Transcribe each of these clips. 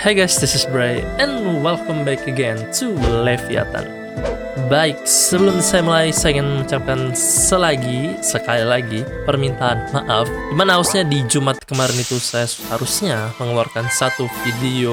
Hey guys, this is Bray and welcome back again to Leviathan. Baik, sebelum saya mulai saya ingin mengucapkan selagi, sekali lagi permintaan maaf. Di mana harusnya di Jumat kemarin itu saya harusnya mengeluarkan satu video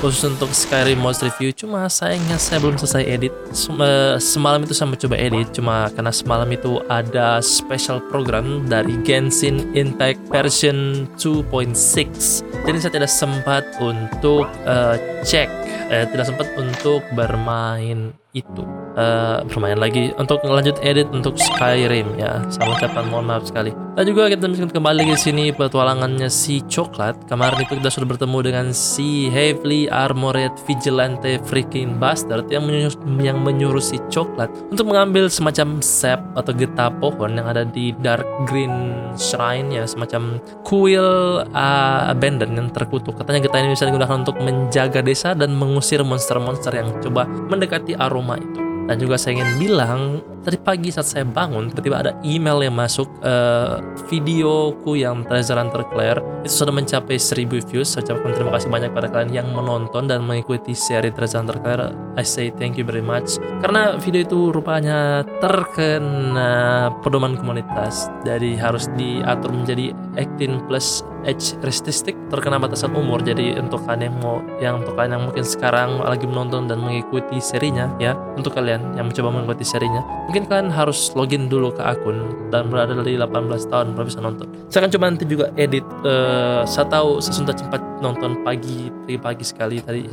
khusus untuk Skyrim Mods Review. Cuma sayangnya saya belum selesai edit. Eh, Semalam itu saya mencoba edit, cuma karena semalam itu ada special program dari Genshin Impact version 2.6. Jadi saya tidak sempat untuk eh, cek, eh, tidak sempat untuk bermain itu. Eh, bermain lagi untuk lanjut edit untuk Skyrim ya. Sama ucapan mohon maaf sekali. Dan juga kita kembali ke sini petualangannya si coklat. Kemarin itu kita sudah bertemu dengan si heavily armored vigilante freaking bastard yang menyuruh, yang menyuruh si coklat untuk mengambil semacam sap atau getah pohon yang ada di dark green shrine ya. Semacam kuil uh, abandon yang terkutuk. Katanya getah ini bisa digunakan untuk menjaga desa dan mengusir monster-monster yang coba mendekati aroma itu dan juga saya ingin bilang tadi pagi saat saya bangun tiba-tiba ada email yang masuk eh, videoku yang Treasure Hunter Claire. Itu sudah mencapai 1000 views. Saya ucapkan terima kasih banyak pada kalian yang menonton dan mengikuti seri Treasure Hunter Claire. I say thank you very much. Karena video itu rupanya terkena pedoman komunitas. Jadi harus diatur menjadi 18 plus age restricted terkena batasan umur. Jadi untuk kalian yang mau yang untuk kalian yang mungkin sekarang lagi menonton dan mengikuti serinya ya untuk kalian yang mencoba mengikuti serinya mungkin kalian harus login dulu ke akun dan berada dari 18 tahun baru bisa nonton. Saya akan coba nanti juga edit eh, saya tahu sudah sempat nonton pagi pagi-pagi sekali tadi.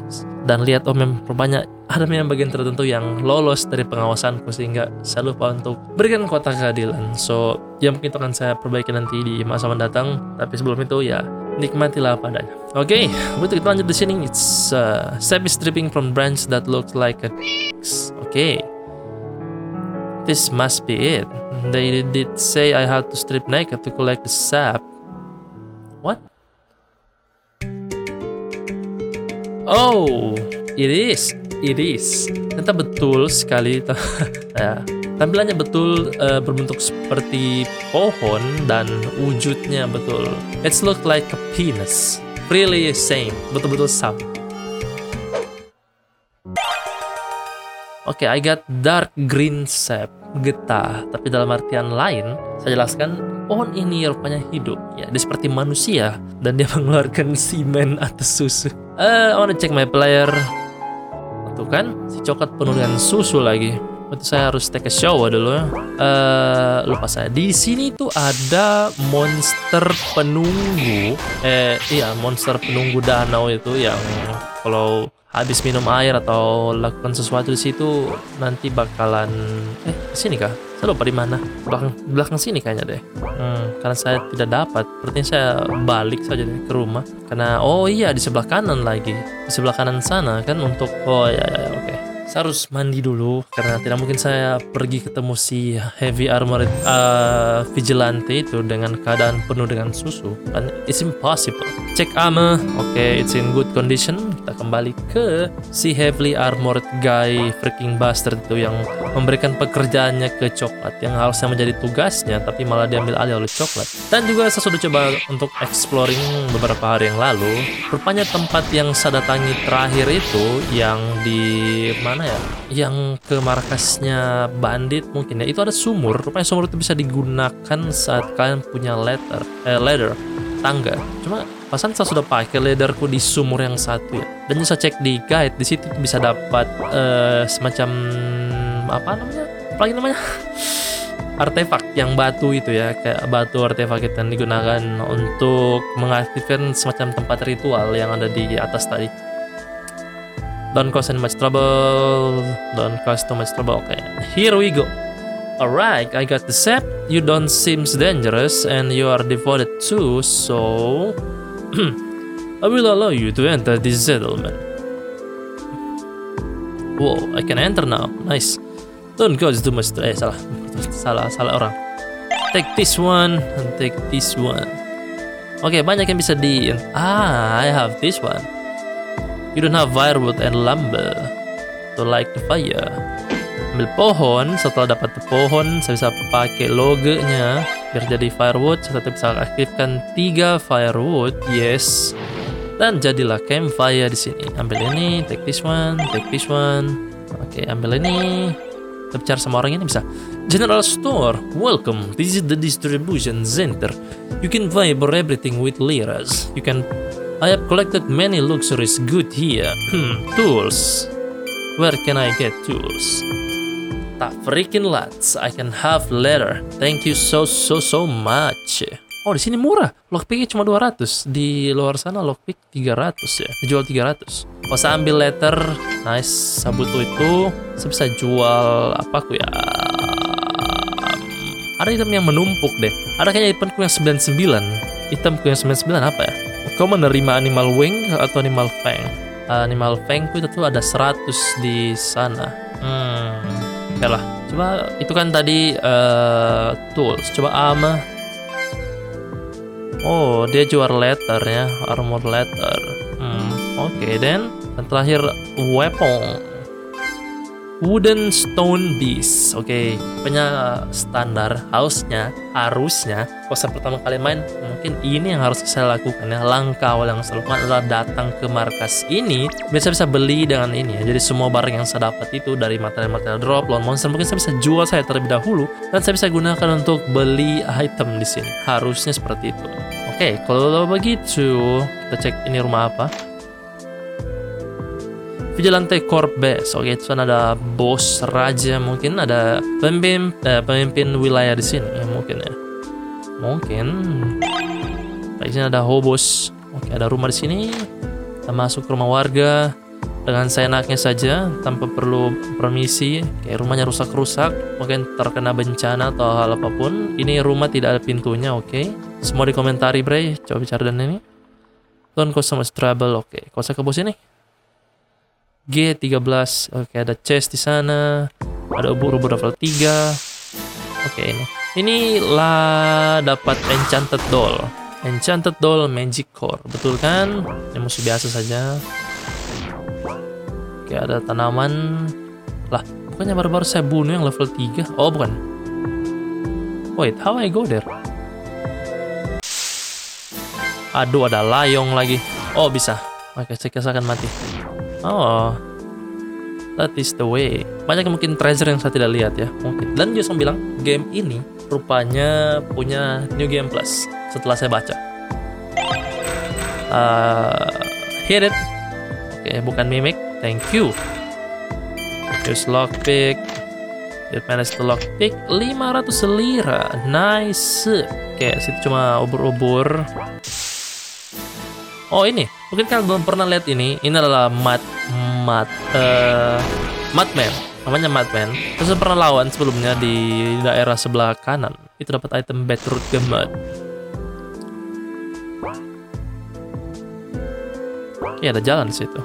Dan lihat oh memang banyak ada memang bagian tertentu yang lolos dari pengawasanku sehingga saya lupa untuk berikan kotak keadilan. So ya mungkin itu akan saya perbaiki nanti di masa mendatang. Tapi sebelum itu ya nikmatilah apa adanya oke okay, kita lanjut di sini. It's uh, dripping from branch that looks like a okay. this must be it they did say I had to strip naked to collect the sap what Oh, it is, it is. Ternyata betul sekali. ya, tampilannya betul eh, berbentuk seperti pohon dan wujudnya betul. It's look like a penis. Really same, betul-betul sama. Oke, I got dark green sap, getah. Tapi dalam artian lain, saya jelaskan pohon ini rupanya hidup. Ya, dia seperti manusia dan dia mengeluarkan semen atau susu. Eh, I wanna check my player. Tuh kan, si coklat penuh dengan susu lagi. Itu saya harus take a shower dulu ya. Eh, lupa saya. Di sini tuh ada monster penunggu. Eh, iya, monster penunggu danau itu yang kalau habis minum air atau lakukan sesuatu di situ nanti bakalan eh sini kah? Saya lupa di mana. Belakang belakang sini kayaknya deh. Hmm, karena saya tidak dapat, berarti saya balik saja deh ke rumah. Karena oh iya di sebelah kanan lagi, di sebelah kanan sana kan untuk oh ya ya, ya oke. Saya harus mandi dulu karena tidak mungkin saya pergi ketemu si heavy armored uh, vigilante itu dengan keadaan penuh dengan susu. Kan it's impossible. Cek armor, oke it's in good condition. Kita kembali ke si heavily armored guy freaking bastard itu yang memberikan pekerjaannya ke coklat yang harusnya menjadi tugasnya tapi malah diambil alih oleh coklat. Dan juga saya sudah coba untuk exploring beberapa hari yang lalu. Rupanya tempat yang saya datangi terakhir itu yang di mana ya? Yang ke markasnya bandit mungkin ya. Itu ada sumur. Rupanya sumur itu bisa digunakan saat kalian punya ladder, eh, ladder tangga. Cuma pasan saya sudah pakai leaderku di sumur yang satu ya. Dan bisa cek di guide di situ bisa dapat eh, semacam apa namanya? Apa lagi namanya? artefak yang batu itu ya kayak batu artefak itu yang digunakan untuk mengaktifkan semacam tempat ritual yang ada di atas tadi don't cause any much trouble don't cause too much trouble okay here we go alright I got the set you don't seems dangerous and you are devoted too so I will allow you to enter this settlement Whoa, I can enter now. Nice. Don't cause too much. Eh, salah. salah, salah orang. Take this one and take this one. Oke, banyak yang bisa di... Ah, I have this one. You don't have firewood and lumber to light the fire. Ambil pohon, setelah dapat pohon, saya bisa pakai logenya biar jadi firewood. Saya bisa aktifkan tiga firewood. Yes. Dan jadilah campfire di sini. Ambil ini, take this one, take this one. Oke, ambil ini. Kita bicara sama orang ini bisa. General Store, welcome. This is the distribution center. You can buy everything with liras. You can. I have collected many luxuries good here. Hmm, tools. Where can I get tools? Tak freaking lots. I can have leather. Thank you so so so much. Oh di sini murah, lockpicknya cuma 200 Di luar sana lockpick 300 ya, dijual 300 Kalau saya ambil letter, nice, sabutu itu Saya bisa jual apa aku ya Ada item yang menumpuk deh Ada kayaknya itemku yang 99 Itemku yang 99 apa ya Kau menerima animal wing atau animal fang Animal fang itu tuh ada 100 di sana Hmm, oke lah Coba itu kan tadi uh, tools Coba ama Oh, dia jual letter ya, armor letter. Hmm, oke okay. Dan terakhir weapon. Wooden stone beast. Oke, okay. punya standar harusnya, harusnya kalau pertama kali main, mungkin ini yang harus saya lakukan ya. Langkah awal yang saya lakukan adalah datang ke markas ini, biasa bisa beli dengan ini ya. Jadi semua barang yang saya dapat itu dari material-material drop, lawan monster, mungkin saya bisa jual saya terlebih dahulu dan saya bisa gunakan untuk beli item di sini. Harusnya seperti itu. Oke, okay, kalau begitu kita cek ini rumah apa. Vigilante Corp Base. Oke, itu ada bos raja mungkin ada pemimpin eh, pemimpin wilayah di sini ya, mungkin ya. Mungkin. Di sini ada hobos. Oke, ada rumah di sini. Kita masuk rumah warga dengan seenaknya saja tanpa perlu permisi. Kayak rumahnya rusak-rusak, mungkin terkena bencana atau hal apa pun. Ini rumah tidak ada pintunya, oke. Semua dikomentari, Bre. Coba bicara dan ini. So much trouble, oke. Kau saya ke bos ini. G13. Oke, ada chest di sana. Ada ubur-ubur level 3. Oke, ini. Ini lah dapat enchanted doll. Enchanted doll magic core. Betul kan? Ini musuh biasa saja. Oke, ada tanaman. Lah, bukannya baru-baru saya bunuh yang level 3? Oh, bukan. Wait, how I go there? Aduh, ada layong lagi. Oh, bisa. Oke, saya akan mati. Oh, that is the way. Banyak mungkin treasure yang saya tidak lihat ya, mungkin. Dan dia bilang game ini rupanya punya New Game Plus setelah saya baca. Uh, hit it. Oke, okay, bukan mimic. Thank you. Use lockpick. It managed to lockpick 500 lira. Nice. Oke, okay, situ cuma ubur-ubur. Oh ini, mungkin kalian belum pernah lihat ini. Ini adalah mat mat uh, Madman. Namanya Madman. Terus pernah lawan sebelumnya di daerah sebelah kanan. Itu dapat item Bedroot Gemot. Ya ada jalan di situ.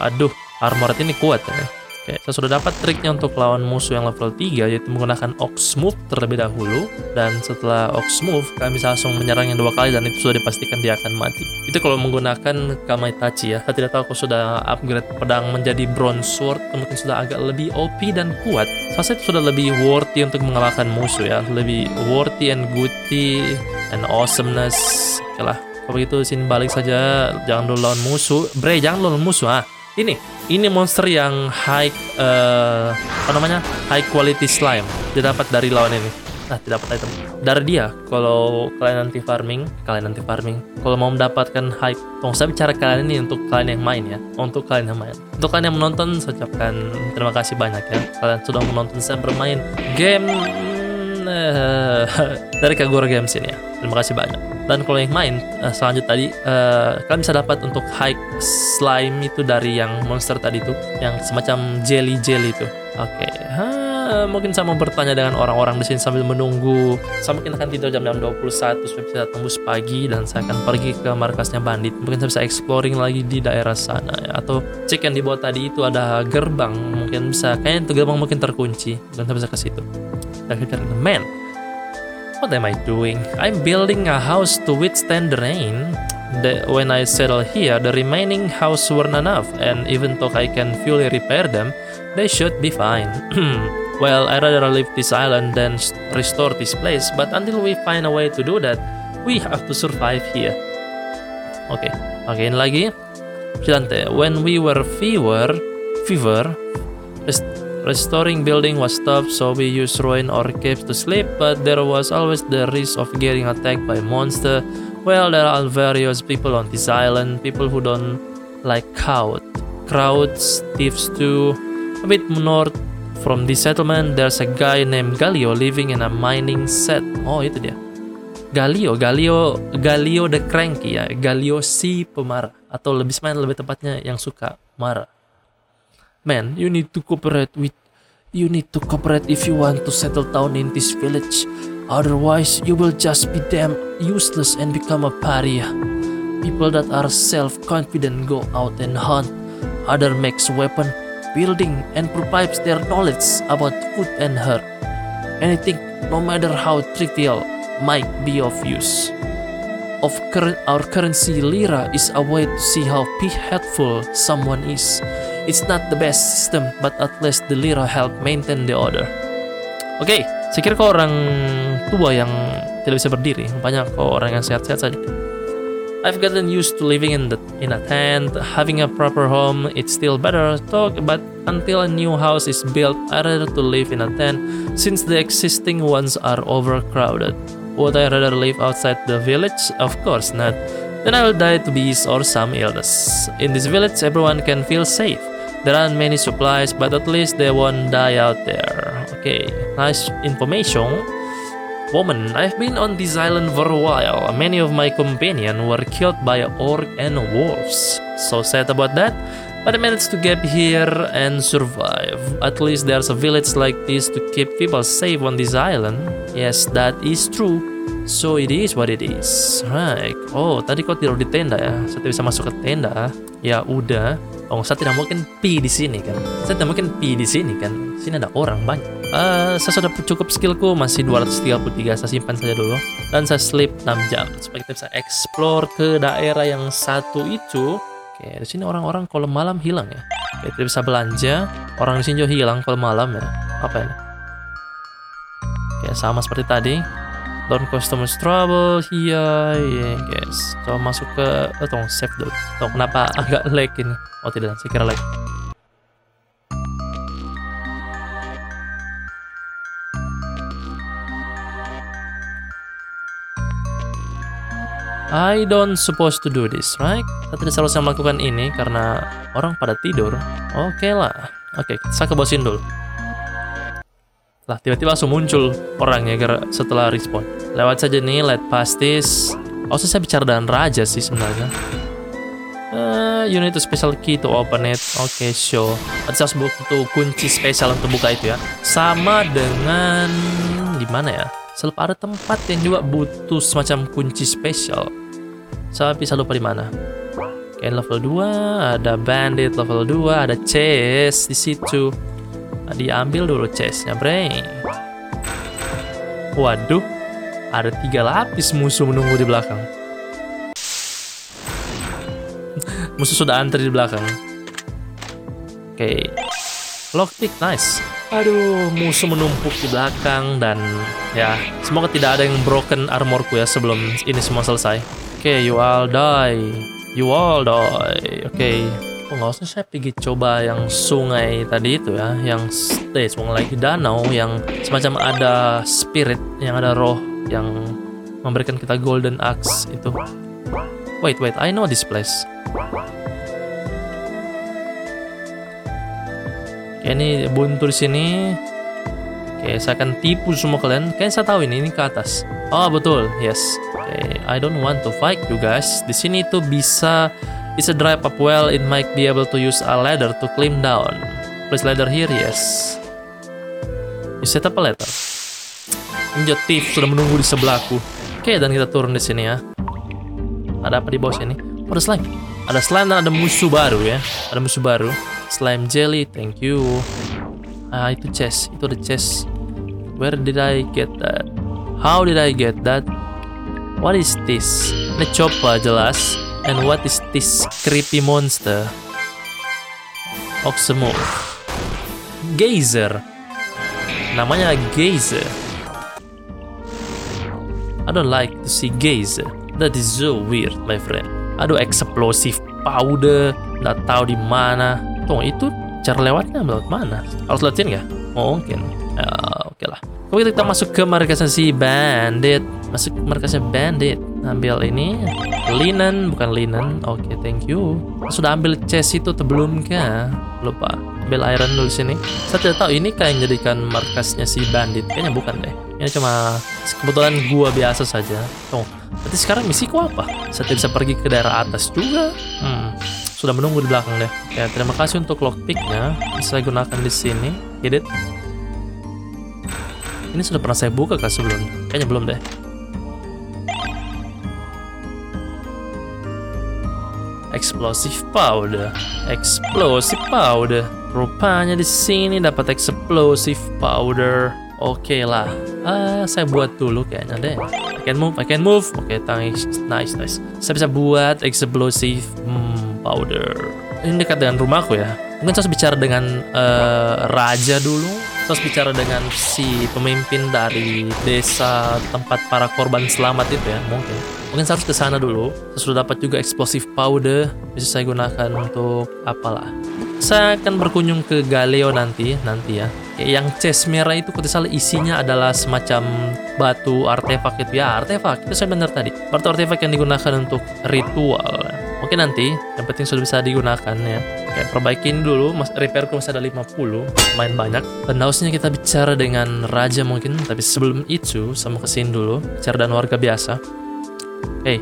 Aduh, armor ini kuat ya. Oke, saya sudah dapat triknya untuk lawan musuh yang level 3 yaitu menggunakan Ox Move terlebih dahulu dan setelah Ox Move kalian bisa langsung menyerangnya dua kali dan itu sudah dipastikan dia akan mati. Itu kalau menggunakan Kamaitachi ya. Saya tidak tahu kalau sudah upgrade pedang menjadi Bronze Sword mungkin sudah agak lebih OP dan kuat. Saya sudah lebih worthy untuk mengalahkan musuh ya, lebih worthy and goody and awesomeness. Oke lah, kalau begitu sini balik saja, jangan dulu lawan musuh. Bre, jangan lawan musuh ah. Ini, ini monster yang high uh, apa namanya? High quality slime didapat dari lawan ini. Nah tidak dapat item. Dari dia kalau kalian nanti farming kalian nanti farming. Kalau mau mendapatkan high tolong saya bicara kalian ini untuk kalian yang main ya. Untuk kalian yang main. Untuk kalian yang menonton saya ucapkan terima kasih banyak ya. Kalian sudah menonton saya bermain game uh, dari Kagura Games ini ya. Terima kasai banyak. Dan kalau yang main uh, selanjut tadi uh, kalian bisa dapat untuk high slime itu dari yang monster tadi itu yang semacam jelly jelly itu. Oke okay. mungkin saya mau bertanya dengan orang-orang di sini sambil menunggu. Saya mungkin akan tidur jam, jam 21 supaya bisa tembus pagi dan saya akan pergi ke markasnya bandit. Mungkin saya bisa exploring lagi di daerah sana ya. atau cek yang di bawah tadi itu ada gerbang mungkin bisa. Kayaknya itu gerbang mungkin terkunci dan saya bisa ke situ man What am I doing? I'm building a house to withstand the rain. The, when I settle here, the remaining house weren't enough, and even though I can fully repair them, they should be fine. well, I'd rather leave this island than restore this place, but until we find a way to do that, We have to survive here. Oke, okay. ini lagi. Vigilante, when we were fever, fever, restoring building was tough, so we used ruin or caves to sleep, but there was always the risk of getting attacked by monster. Well, there are various people on this island, people who don't like crowd, crowds, thieves too. A bit north from the settlement, there's a guy named Galio living in a mining set. Oh, itu dia. Galio, Galio, Galio the Cranky ya, Galio si pemarah atau lebih sebenarnya lebih tepatnya yang suka marah. Man, you need to cooperate with you need to cooperate if you want to settle down in this village. Otherwise, you will just be damn useless and become a pariah. People that are self-confident go out and hunt. Other makes weapon, building, and provides their knowledge about food and herb. Anything, no matter how trivial, might be of use. Of cur our currency lira is a way to see how helpful someone is. It's not the best system, but at least the lira help maintain the order. Oke, okay, saya kira kau orang tua yang tidak bisa berdiri, banyak kau orang yang sehat-sehat saja. I've gotten used to living in the in a tent, having a proper home. It's still better talk, but until a new house is built, I rather to live in a tent since the existing ones are overcrowded. Would I rather live outside the village? Of course not. Then I will die to bees or some illness. In this village, everyone can feel safe. There aren't many supplies, but at least they won't die out there. Okay, nice information. Woman, I've been on this island for a while. Many of my companions were killed by orc and wolves. So sad about that. But I managed to get here and survive. At least there's a village like this to keep people safe on this island. Yes, that is true. So it is what it is. Right. Oh, tadi kau tidur di tenda ya. Saya bisa masuk ke tenda. Ya udah. Oh, saya tidak mungkin pi di sini kan. Saya tidak mungkin pi di sini kan. Sini ada orang banyak. Uh, saya sudah cukup skillku masih 233. Saya simpan saja dulu. Dan saya sleep 6 jam supaya kita bisa explore ke daerah yang satu itu Oke, di sini orang-orang kalau malam hilang ya. Oke, tidak bisa belanja. Orang di sini juga hilang kalau malam ya. Apa ini? Oke, sama seperti tadi. Don't customers trouble here, yeah, guys. Coba masuk ke, oh, tunggu save dulu. Tunggu, kenapa agak lag ini? Oh tidak, saya kira lag. I don't supposed to do this, right? Kita tidak seharusnya melakukan ini karena orang pada tidur. Oke okay lah. Oke, okay, saya kebosin dulu. Lah, tiba-tiba langsung muncul orangnya setelah respawn. Lewat saja nih, let pastis. Oh, saya bicara dengan raja sih sebenarnya. Uh, you need a special key to open it. Oke, okay, show. Ada saya butuh kunci spesial untuk buka itu ya. Sama dengan di mana ya? Selalu ada tempat yang juga butuh semacam kunci spesial. Saya bisa lupa di mana. Oke, level 2 ada bandit, level 2 ada chest di situ. Nah, diambil dulu chestnya, bre. Waduh, ada tiga lapis musuh menunggu di belakang. musuh sudah antri di belakang. Oke, lockpick, nice. Aduh, musuh menumpuk di belakang dan ya, semoga tidak ada yang broken armorku ya sebelum ini semua selesai okay, you all die. You all die. Oke. Okay. Oh, nggak usah saya pergi coba yang sungai tadi itu ya, yang eh, sungai lagi danau yang semacam ada spirit, yang ada roh yang memberikan kita golden axe itu. Wait, wait, I know this place. Oke, ini buntu di sini. Oke, saya akan tipu semua kalian. Kayaknya saya tahu ini, ini ke atas. Oh, betul. Yes. Okay, I don't want to fight you guys. Di sini tuh bisa bisa drive up well. It might be able to use a ladder to climb down. Please ladder here, yes. You set up a ladder. Ninja Thief sudah menunggu di sebelahku. Oke, dan kita turun di sini ya. Ada apa di bawah sini? Oh, ada slime. Ada slime dan ada musuh baru ya. Ada musuh baru. Slime jelly, thank you. Ah, itu chest. Itu ada chest. Where did I get that? How did I get that? What is this? Ini coba jelas. And what is this creepy monster? Oxemo. Geyser. Namanya Geyser. I don't like to see gaze. That is so weird, my friend. Aduh, explosive powder. Nggak tahu di mana. Tuh, itu cara lewatnya lewat mana? Harus lewat sini nggak? Oh, mungkin. Ya, oke lah. Kemudian kita masuk ke markasnya si Bandit. Masuk ke markasnya Bandit. Ambil ini. Linen, bukan linen. Oke, okay, thank you. Sudah ambil chest itu belum kah? Lupa. Ambil iron dulu sini. Saya tidak tahu ini kayak yang jadikan markasnya si Bandit. Kayaknya bukan deh. Ini cuma kebetulan gua biasa saja. Oh, berarti sekarang misiku apa? Saya bisa pergi ke daerah atas juga. Hmm, sudah menunggu di belakang deh. Ya, terima kasih untuk lockpicknya. Bisa saya gunakan di sini. Get it? Ini sudah pernah saya buka kah sebelum? Kayaknya belum deh. Explosive powder. Explosive powder. Rupanya di sini dapat explosive powder. Oke okay lah. Uh, saya buat dulu kayaknya deh. I can move, I can move. Oke, okay, thanks. Nice, nice. Saya bisa buat explosive hmm, powder. Ini dekat dengan rumahku ya. Mungkin saya harus bicara dengan uh, raja dulu. Saya harus bicara dengan si pemimpin dari desa tempat para korban selamat itu ya, mungkin. Mungkin saya harus ke sana dulu. Saya sudah dapat juga explosive powder. Bisa saya gunakan untuk apalah. Saya akan berkunjung ke Galeo nanti, nanti ya yang chest merah itu kalau salah isinya adalah semacam batu artefak itu ya artefak. Itu saya benar tadi. Batu artefak yang digunakan untuk ritual. Mungkin nanti yang penting sudah bisa digunakan ya. Oke, perbaikin dulu. Mas repair masih ada 50 main banyak. Dan kita bicara dengan raja mungkin. Tapi sebelum itu sama ke sini dulu. Bicara dengan warga biasa. Hey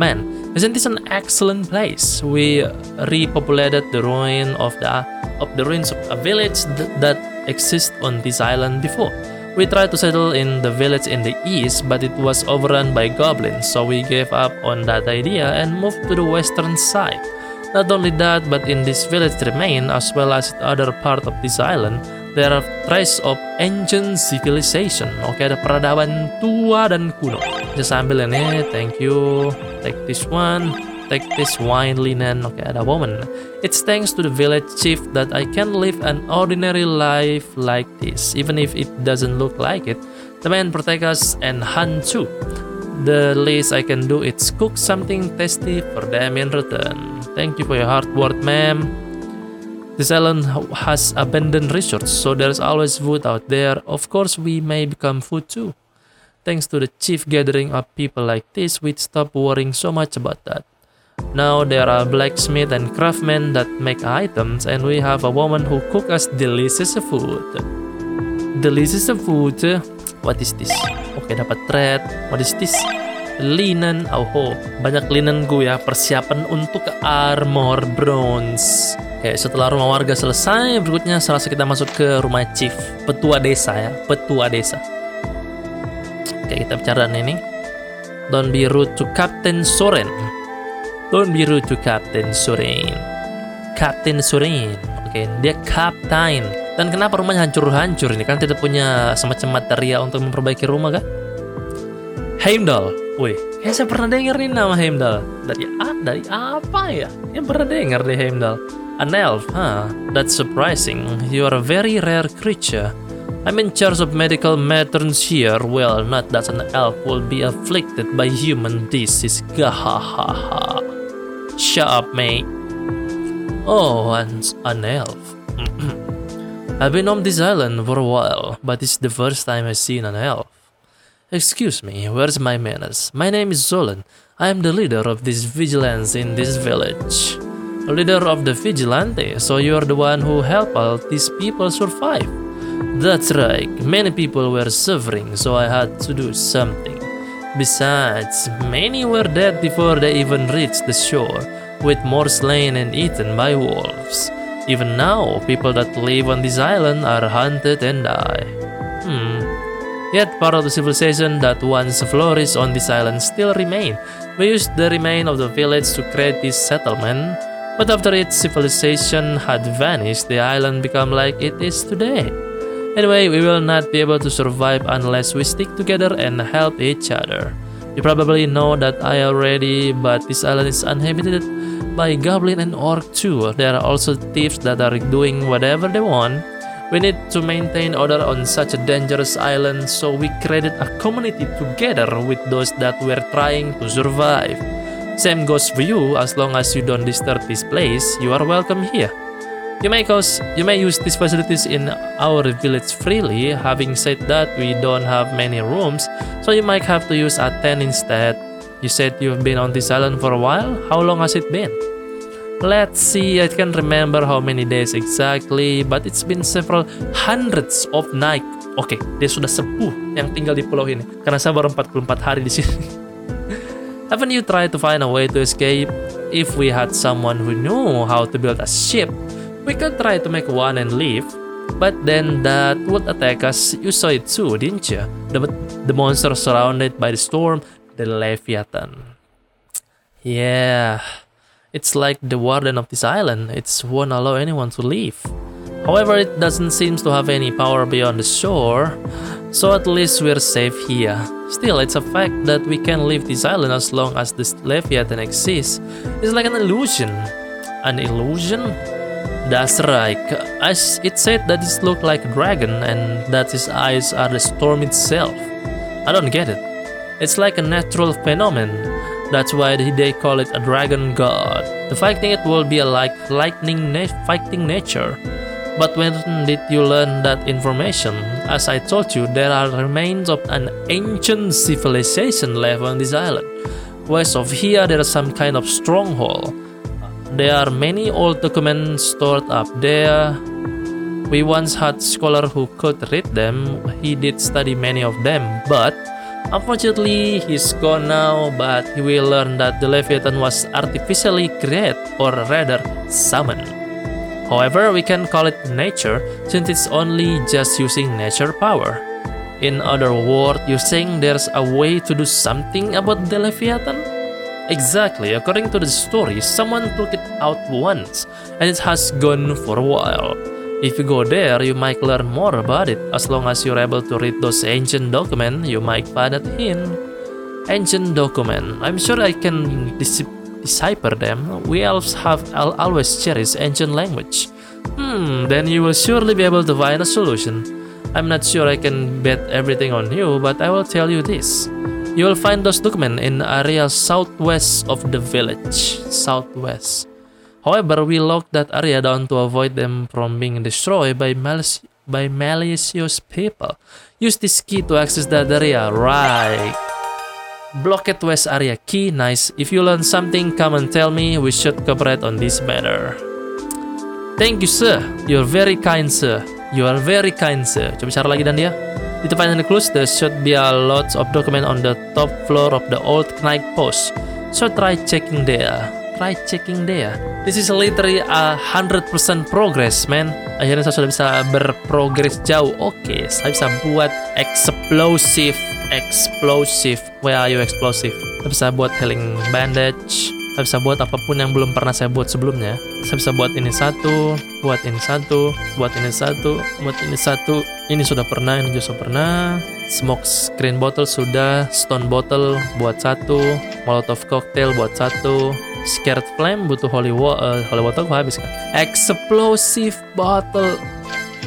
man isn't this an excellent place? We repopulated the ruin of the of the ruins of a village that exist on this island before. We tried to settle in the village in the east, but it was overrun by goblins, so we gave up on that idea and moved to the western side. Not only that, but in this village remain, as well as other part of this island, there are traces of ancient civilization. Oke, ada peradaban tua dan kuno. Just ambil ini, thank you. Take this one. Take this wine linen okay ada woman. It's thanks to the village chief that i can live an ordinary life like this. Even if it doesn't look like it the man protect us and hunt too the least i can do is cook something tasty for them in return. Thank you for your hard work ma'am. This island has abundant resources so there's always food out there. Of course we may become food too. Thanks to the chief gathering of people like this, we'd stop worrying so much about that. Now there are blacksmith and craftsmen that make items, and we have a woman who cook us delicious food. Delicious food. What is this? Oke, okay, dapat thread. What is this? Linen. Oh, oh. banyak linen gue ya. Persiapan untuk armor bronze. Oke, okay, setelah rumah warga selesai, berikutnya selesai kita masuk ke rumah chief, petua desa ya, petua desa. Oke, okay, kita bicara ini. Don't be rude to Captain Soren. Be rude to Captain Surin. Captain Surin. Oke, okay, dia Captain. Dan kenapa rumahnya hancur-hancur ini? Kan tidak punya semacam material untuk memperbaiki rumah kan? Heimdall. Wih, kayak saya pernah dengar nih nama Heimdall. Dari ah, dari apa ya? Yang pernah dengar deh Heimdall. An elf, huh? That's surprising. You are a very rare creature. I'm in charge of medical matters here. Well, not that an elf will be afflicted by human disease. Gahahaha. Shut up, mate. Oh, and an elf. I've been on this island for a while, but it's the first time I've seen an elf. Excuse me, where's my manners? My name is Zolan. I am the leader of this vigilance in this village. Leader of the vigilante, so you're the one who helped all these people survive. That's right, many people were suffering, so I had to do something. Besides, many were dead before they even reached the shore, with more slain and eaten by wolves. Even now, people that live on this island are hunted and die. Hmm. Yet part of the civilization that once flourished on this island still remain. We used the remain of the village to create this settlement, but after its civilization had vanished, the island became like it is today. Anyway, we will not be able to survive unless we stick together and help each other. You probably know that I already, but this island is inhabited by goblin and orc too. There are also thieves that are doing whatever they want. We need to maintain order on such a dangerous island, so we created a community together with those that were trying to survive. Same goes for you, as long as you don't disturb this place, you are welcome here. You may, cause, you may use these facilities in our village freely. Having said that, we don't have many rooms, so you might have to use a tent instead. You said you've been on this island for a while. How long has it been? Let's see, I can't remember how many days exactly, but it's been several hundreds of nights. Oke, okay, dia sudah sepuh yang tinggal di pulau ini. Karena saya baru 44 hari di sini. Haven't you tried to find a way to escape? If we had someone who knew how to build a ship, we could try to make one and leave. But then that would attack us. You saw it too, didn't you? The, the monster surrounded by the storm, the Leviathan. Yeah. It's like the warden of this island, it won't allow anyone to leave. However, it doesn't seem to have any power beyond the shore, so at least we're safe here. Still, it's a fact that we can leave this island as long as this Leviathan exists. It's like an illusion. An illusion? That's right. As it said that it looked like a dragon and that his eyes are the storm itself. I don't get it. It's like a natural phenomenon that's why they call it a dragon god. The fighting it will be a like lightning na fighting nature. But when did you learn that information? As I told you, there are remains of an ancient civilization left on this island. West of here, there is some kind of stronghold. There are many old documents stored up there. We once had scholar who could read them. He did study many of them, but Unfortunately, he's gone now, but he will learn that the Leviathan was artificially created, or rather, summoned. However, we can call it nature since it's only just using nature power. In other words, you're saying there's a way to do something about the Leviathan? Exactly, according to the story, someone took it out once, and it has gone for a while. If you go there, you might learn more about it. As long as you're able to read those ancient documents, you might find a hint. Ancient document. I'm sure I can decipher them. We elves have al always cherished ancient language. Hmm, then you will surely be able to find a solution. I'm not sure I can bet everything on you, but I will tell you this. You will find those documents in area southwest of the village. Southwest. However, we locked that area down to avoid them from being destroyed by, malic by malicious people. Use this key to access that area. Right. Blockade West area key, nice. If you learn something, come and tell me. We should cooperate on this matter. Thank you, sir. You're very kind, sir. You are very kind, sir. Coba cari lagi dan dia. Di tempat yang clues, there should be a lot of document on the top floor of the old knight post. So try checking there try checking there. This is literally a 100% progress, man. Akhirnya saya sudah bisa berprogres jauh. Oke, saya bisa buat explosive, explosive. Where are you explosive? Saya bisa buat healing bandage. Saya bisa buat apa pun yang belum pernah saya buat sebelumnya. Saya bisa buat ini satu, buat ini satu, buat ini satu, buat ini satu. Ini sudah pernah, ini juga sudah pernah. Smoke screen bottle sudah, stone bottle buat satu, molotov cocktail buat satu, Scared Flame butuh Holy, Wa uh, Holy Water gue habis kan Explosive Bottle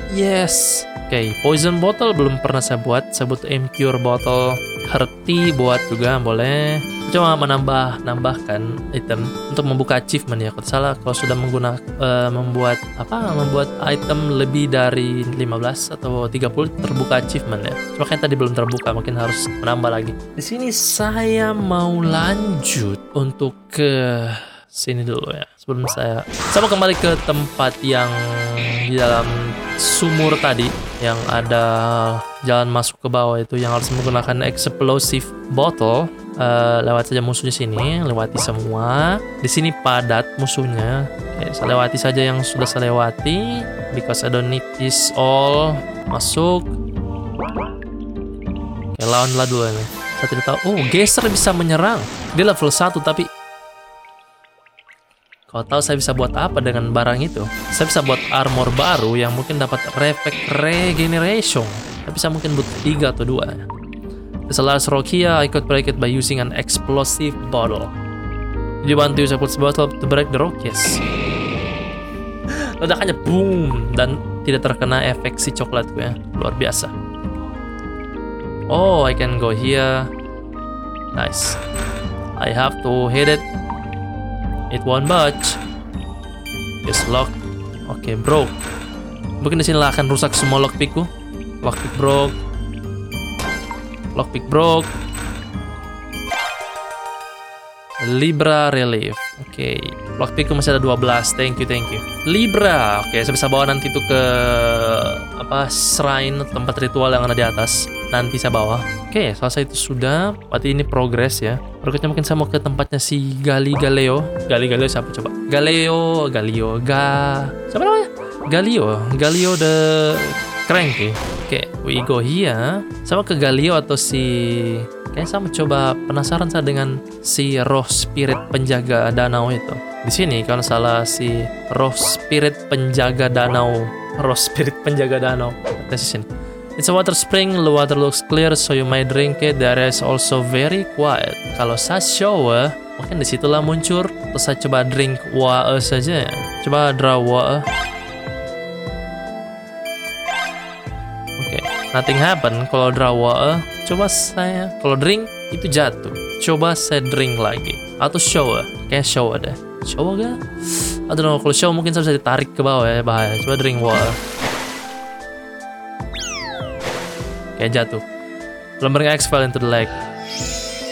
Yes Oke okay, Poison Bottle belum pernah saya buat Saya butuh Cure Bottle Hearty buat juga boleh. Cuma menambah nambahkan item untuk membuka achievement ya kalau salah kalau sudah menggunakan uh, membuat apa membuat item lebih dari 15 atau 30 terbuka achievement ya. Cuma kan tadi belum terbuka mungkin harus menambah lagi. Di sini saya mau lanjut untuk ke sini dulu ya sebelum saya mau kembali ke tempat yang di dalam sumur tadi yang ada jalan masuk ke bawah itu yang harus menggunakan explosive bottle uh, lewat saja musuhnya sini lewati semua. Di sini padat musuhnya. Oke, saya lewati saja yang sudah saya lewati. Because I don't need this all masuk. Oke, lawanlah dulu ini. Saya tidak tahu. Oh geser bisa menyerang. Dia level 1 tapi kalau tahu saya bisa buat apa dengan barang itu saya bisa buat armor baru yang mungkin dapat reflect regeneration tapi saya mungkin butuh 3 atau 2 There's a rock here, I could break it by using an explosive bottle. Want to use a bottle to break the rock? Yes. Ledakannya boom dan tidak terkena efek si coklat gue. Luar biasa. Oh, I can go here. Nice. I have to hit it. It won't budge. It's locked. Oke, okay, broke. Mungkin di sini akan rusak semua lockpickku. Lockpick broke. Lockpick broke. Libra Relief. Oke, okay. lockpickku masih ada 12. Thank you, thank you. Libra. Oke, okay, saya bisa bawa nanti itu ke apa shrine tempat ritual yang ada di atas. Nanti saya bawa. Oke, okay, selesai itu sudah. Berarti ini progress ya. Berikutnya mungkin saya mau ke tempatnya si Gali Galeo. Gali Galeo siapa coba? Galeo, Galio, Ga. Siapa namanya? Galio, Galio the Cranky. Oke, okay, we go here. Sama ke Galio atau si Kayaknya saya mencoba penasaran saya dengan si roh spirit penjaga danau itu. Di sini kalau salah si roh spirit penjaga danau, roh spirit penjaga danau. Di sini. It's a water spring, the water looks clear so you might drink it. There is also very quiet. Kalau saya shower, mungkin di situlah muncul. Terus saya coba drink water saja. Coba draw water. Oke, okay. nothing happen kalau draw water. Coba saya, kalau drink itu jatuh. Coba saya drink lagi. Atau shower. Kayak shower deh. Shower gak? I don't know, kalau shower mungkin saya bisa ditarik ke bawah ya, bahaya. Coba drink water. Kayak jatuh. Lumbering X fell into the lake.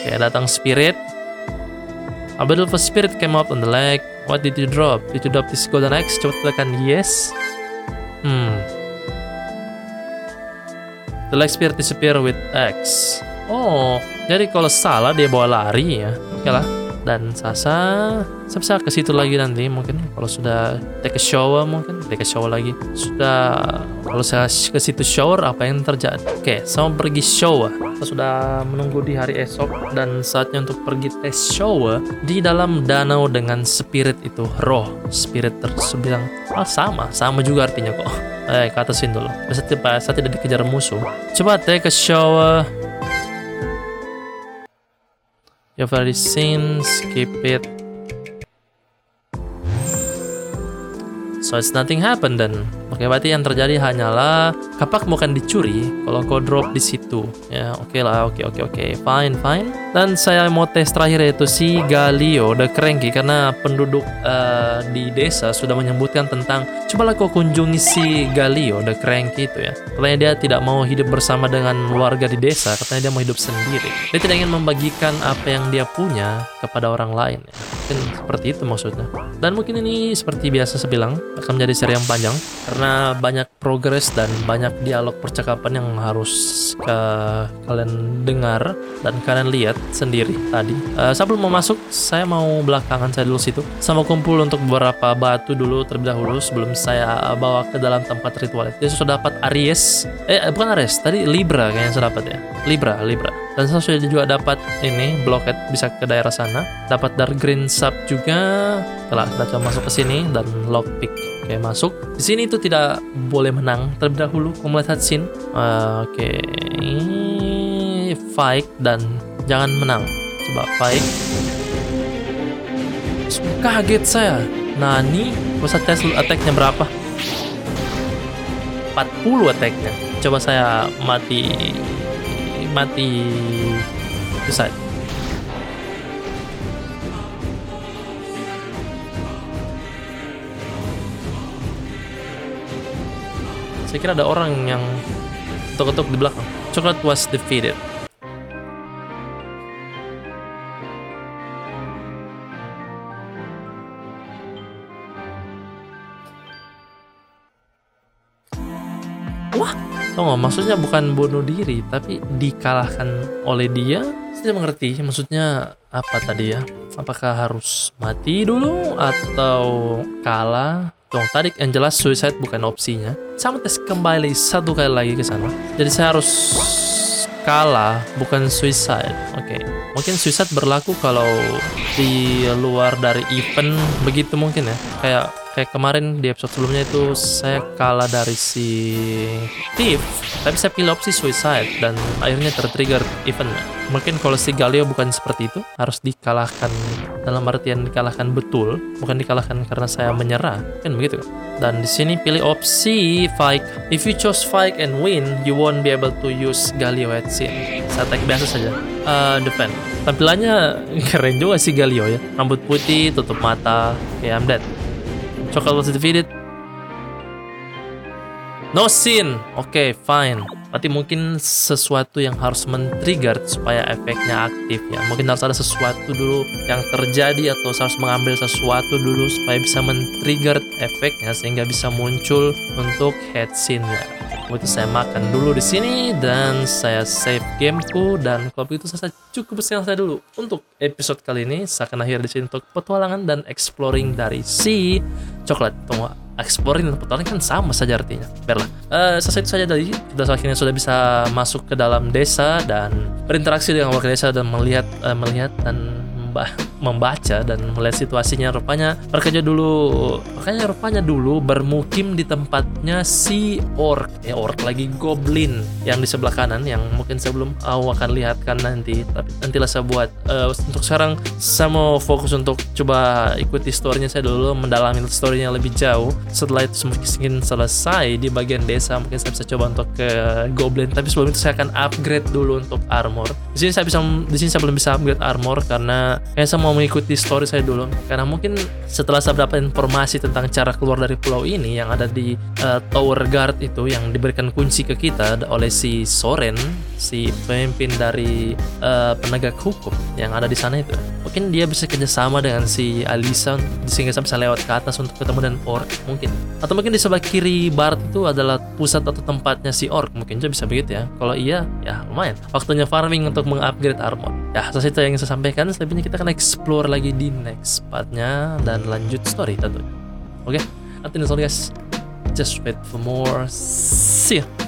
Kayak datang spirit. A beautiful spirit came up on the lake. What did you drop? Did you drop this golden X? Coba tekan yes. Hmm. The leg spear disappear with X. Oh, jadi kalau salah dia bawa lari ya. Oke lah. Dan Sasa, saya bisa ke situ lagi nanti mungkin. Kalau sudah take a shower mungkin take a shower lagi. Sudah kalau saya ke situ shower apa yang terjadi? Oke, saya mau pergi shower. Saya sudah menunggu di hari esok dan saatnya untuk pergi tes shower di dalam danau dengan spirit itu roh spirit tersebut bilang ah sama sama juga artinya kok. Eh ke atasin dulu bisa tiba saya tidak dikejar musuh. Coba take a shower you've already seen skip it so it's nothing happen then Oke, berarti yang terjadi hanyalah kapak bukan dicuri kalau kau drop di situ. Ya, oke okay lah, oke okay, oke okay, oke. Okay. Fine, fine. Dan saya mau tes terakhir yaitu si Galio the Cranky karena penduduk uh, di desa sudah menyebutkan tentang cobalah kau kunjungi si Galio the Cranky itu ya. Katanya dia tidak mau hidup bersama dengan warga di desa, katanya dia mau hidup sendiri. Dia tidak ingin membagikan apa yang dia punya kepada orang lain ya. Mungkin seperti itu maksudnya. Dan mungkin ini seperti biasa saya bilang akan menjadi seri yang panjang karena banyak progres dan banyak dialog percakapan yang harus ke kalian dengar dan kalian lihat sendiri tadi. Uh, sebelum mau masuk, saya mau belakangan saya dulu situ. Sama kumpul untuk beberapa batu dulu terlebih dahulu sebelum saya bawa ke dalam tempat ritual. Dia sudah dapat Aries, eh bukan Aries, tadi Libra kayaknya saya dapat ya. Libra, Libra. Dan saya sudah juga dapat ini blocket bisa ke daerah sana. Dapat dark green sub juga. Telah kita coba masuk ke sini dan lockpick Oke, masuk. Di sini itu tidak boleh menang terlebih dahulu. Melihat scene. Uh, Oke, okay. fight dan jangan menang. Coba fight. Kaget saya. Nani, bisa tes attack-nya berapa? 40 attack-nya. Coba saya mati mati suicide. Saya kira ada orang yang ketuk-ketuk di belakang. Coklat was defeated. Wah, tau gak, maksudnya bukan bunuh diri, tapi dikalahkan oleh dia. Saya mengerti, maksudnya apa tadi ya? Apakah harus mati dulu atau kalah? Dong, tadi yang jelas suicide bukan opsinya. Saya tes kembali satu kali lagi ke sana. Jadi saya harus kalah, bukan suicide. Oke, okay. mungkin suicide berlaku kalau di luar dari event begitu mungkin ya. Kayak kayak kemarin di episode sebelumnya itu saya kalah dari si Thief tapi saya pilih opsi suicide dan akhirnya tertrigger event. Mungkin kalau si Galio bukan seperti itu harus dikalahkan dalam artian dikalahkan betul bukan dikalahkan karena saya menyerah. Kan begitu? Dan di sini pilih opsi fight. If you choose fight and win you won't be able to use Galio at scene saya attack biasa saja. Uh, defend tampilannya keren juga sih Galio ya. Rambut putih tutup mata kayak I'm dead Chocolate was defeated. No sin. Oke, okay, fine. Berarti mungkin sesuatu yang harus men-trigger supaya efeknya aktif ya. Mungkin harus ada sesuatu dulu yang terjadi atau harus mengambil sesuatu dulu supaya bisa men-trigger efeknya sehingga bisa muncul untuk head scene-nya itu saya makan dulu di sini dan saya save gameku dan kalau begitu saya cukup sekian saya dulu. Untuk episode kali ini saya akan akhir di sini untuk petualangan dan exploring dari si coklat. Tunggu exploring dan petualangan kan sama saja artinya. Biarlah. Uh, selesai itu saja tadi kita akhirnya sudah bisa masuk ke dalam desa dan berinteraksi dengan warga desa dan melihat uh, melihat dan membaca dan melihat situasinya. Rupanya mereka dulu. Makanya rupanya dulu bermukim di tempatnya si orc. Ya orc lagi goblin yang di sebelah kanan yang mungkin saya belum aku akan lihatkan nanti. Tapi nantilah saya buat. Uh, untuk sekarang saya mau fokus untuk coba ikuti storynya saya dulu mendalami storynya lebih jauh. Setelah itu mungkin selesai di bagian desa mungkin saya bisa coba untuk ke goblin. Tapi sebelum itu saya akan upgrade dulu untuk armor. Di sini saya bisa di sini saya belum bisa upgrade armor karena kayak saya mau mengikuti story saya dulu. Karena mungkin setelah saya dapat informasi tentang cara keluar dari pulau ini yang ada di uh, Tower Guard itu yang diberikan kunci ke kita oleh si Soren si pemimpin dari uh, penegak hukum yang ada di sana itu mungkin dia bisa kerjasama dengan si Alisa sehingga saya bisa lewat ke atas untuk ketemu dengan Orc mungkin. Atau mungkin di sebelah kiri barat itu adalah pusat atau tempatnya si Orc mungkin juga bisa begitu ya. Kalau iya ya lumayan. Waktunya farming untuk mengupgrade armor. Ya sesuatu yang saya sampaikan. Selebihnya kita akan explore lagi di next partnya dan lanjut story tentunya. Oke okay? nanti guys. Just wait for more. See ya